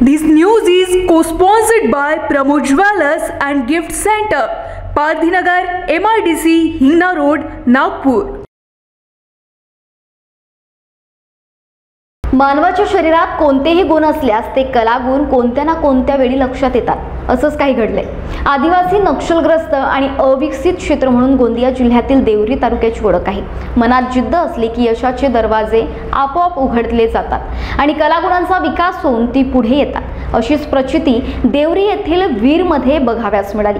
This news is co-sponsored by Pramod Jewelers and Gift Center, Pardhinagar, MRDC, Hingna Road, Nagpur. मानवाच्या शरीरात कोणतेही गुण असल्यास ते कलागुण कोणत्या ना कोणत्या वेळी लक्षात येतात असंच काही घडलंय. आदिवासी नक्षलग्रस्त आणि अविकसित क्षेत्र म्हणून गोंदिया जिल्ह्यातील देवरी तालुक्याची ओळख आहे. मनात जिद्द असली की यशाचे दरवाजे आपोआप उघडले जातात आणि कलागुणांचा विकास होऊन ती पुढे येतात. अशीच प्रचिती देवरी येथील वीरमध्ये बघाव्यास मिळाली.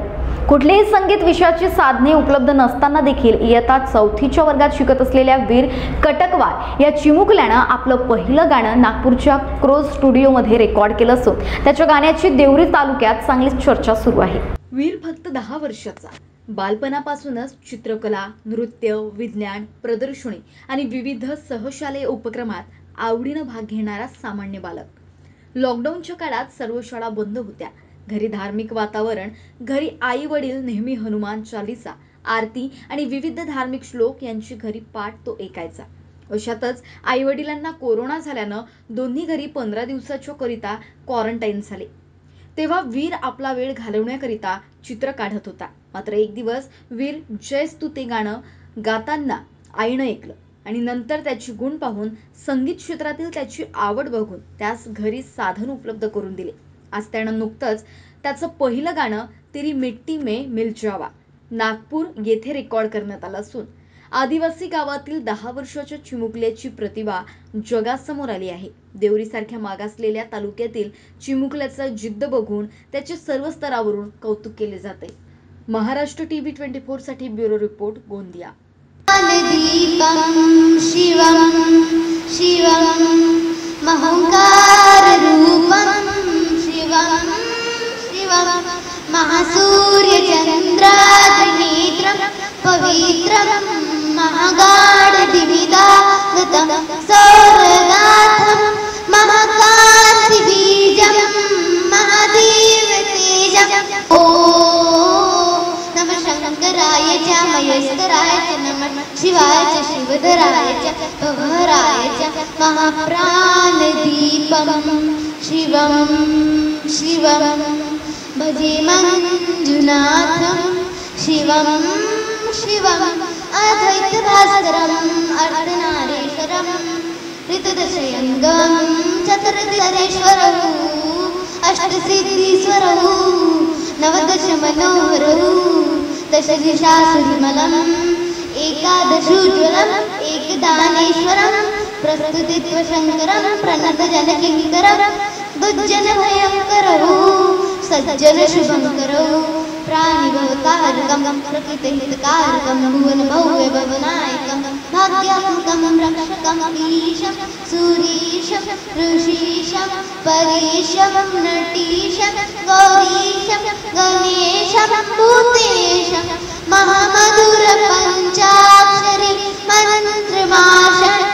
कुठलेही संगीत विषयाची साधने उपलब्ध नसताना देखील इयत्ता चौथीच्या वर्गात शिकत असलेल्या वीर कटकवार या चिमुकल्यानं आपलं पहिलं गाणं नागपूरच्या क्रोज स्टुडिओमध्ये रेकॉर्ड केलं असून त्याच्या गाण्याची देवरी तालुक्यात चांगलीच चर्चा सुरू आहे. वीर फक्त दहा वर्षाचा. बालपणापासूनच चित्रकला नृत्य विज्ञान प्रदर्शनी आणि विविध सहशालेय उपक्रमात आवडीनं भाग घेणारा सामान्य बालक. लॉकडाऊनच्या काळात सर्व शाळा बंद होत्या. घरी धार्मिक वातावरण घरी आई वडील नेहमी हनुमान चालिसा आरती आणि विविध धार्मिक श्लोक यांची घरी पाठ तो ऐकायचा. अशातच आई वडिलांना कोरोना झाल्यानं दोन्ही घरी पंधरा दिवसाच्या करिता क्वारंटाईन झाले. तेव्हा वीर आपला वेळ घालवण्याकरिता चित्र काढत होता. मात्र एक दिवस वीर जयस गाणं गाताना आईनं ऐकलं आणि नंतर त्याची गुण पाहून संगीत क्षेत्रातील त्याची आवड बघून त्यास घरी साधन उपलब्ध करून दिले. आज त्यानं नुकतंच त्याचं पहिलं गाणं तेरी मिट्टी मे मिल जावा नागपूर येथे रेकॉर्ड करण्यात आलं असून आदिवासी गावातील दहा वर्षाच्या चिमुकल्याची प्रतिभा जगासमोर आली आहे. देवरीसारख्या मागासलेल्या तालुक्यातील चिमुकल्याचा जिद्द बघून त्याचे सर्व स्तरावरून कौतुक केले जाते. महाराष्ट्र टीव्ही ट्वेंटी फोरसाठी ब्युरो रिपोर्ट गोंदिया. शिवम. महागाढदिविदागतं सौरगाथं महाकान्तिबीजं महादेवतेजम्। ॐ नमः शङ्कराय च महेश्वराय च नमः शिवाय च शिवधराय च पवहराय च महाप्राणदीपं शिवं शिवं भजे मञ्जुनाथं। शिवं शिवम् आधैत्यभासधरमम् अडनारेश्वरं ऋतुदशयङ्गम चतुर्देश्वरौ अष्टश्रीश्वरः नवदशमनोहरः दश जीशास्वलमम् एकादशोज्ज्वलम् एकदानेश्वरं प्रसृतित्वशङ्करं प्रणदजनहि गुजनभयङ्करः सरः प्राणिभवतारकं प्रकृतिहितकारकं भुवनभव्यभवनायकं भाग्यात्मकं रक्षकम् ईशं सूरीशं ऋषीशं परेशं नटीशं गौरीशं गणेशं भूतेशं मन्त्रमाशन्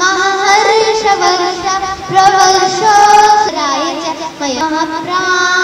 महाहर्षवर्ष प्रवर्षोराय च मया प्राण